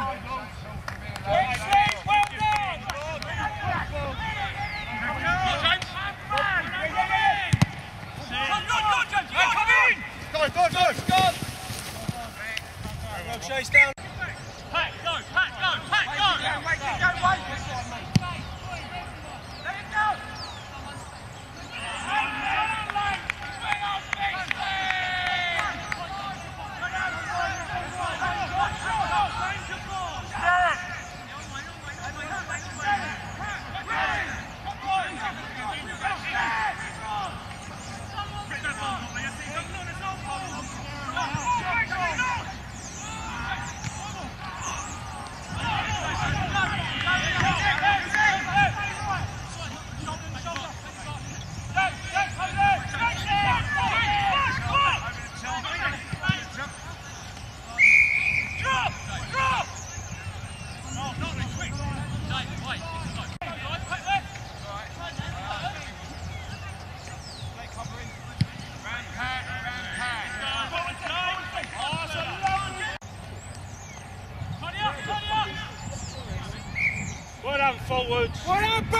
Well ¡Hola,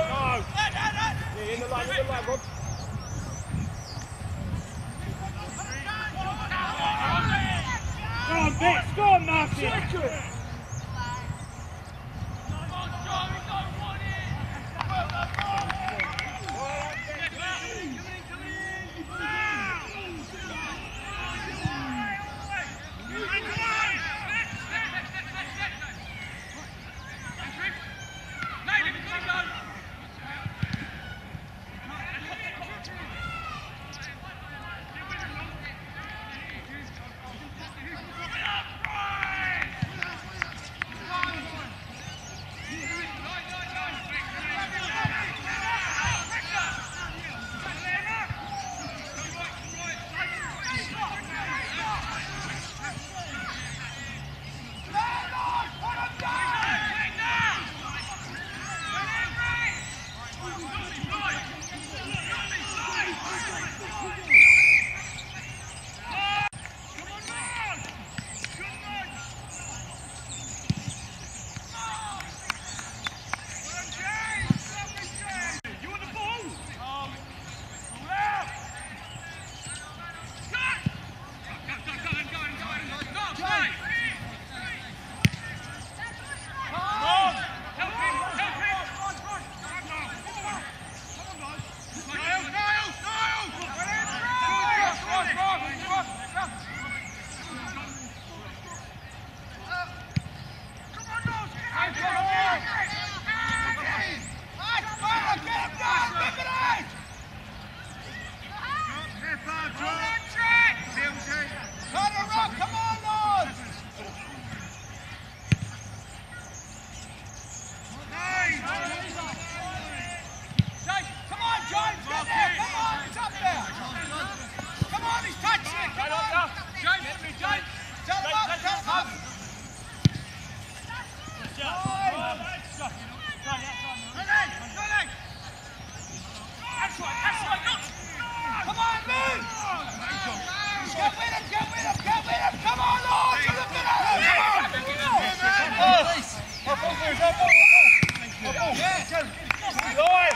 Bex, over. Good rucking. Go on, Bex, go on.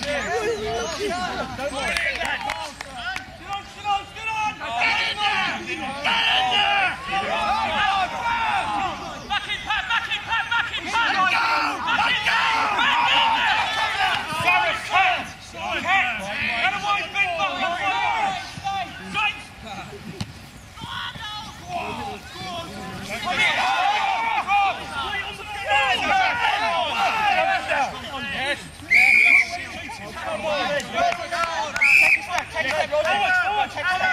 一二一一二三四 Alex, Alex, Alex.